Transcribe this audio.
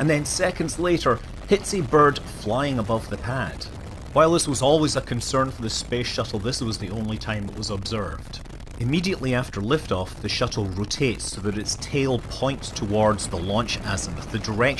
and then seconds later hits a bird flying above the pad. While this was always a concern for the space shuttle, this was the only time it was observed. Immediately after liftoff, the shuttle rotates so that its tail points towards the launch azimuth, the direction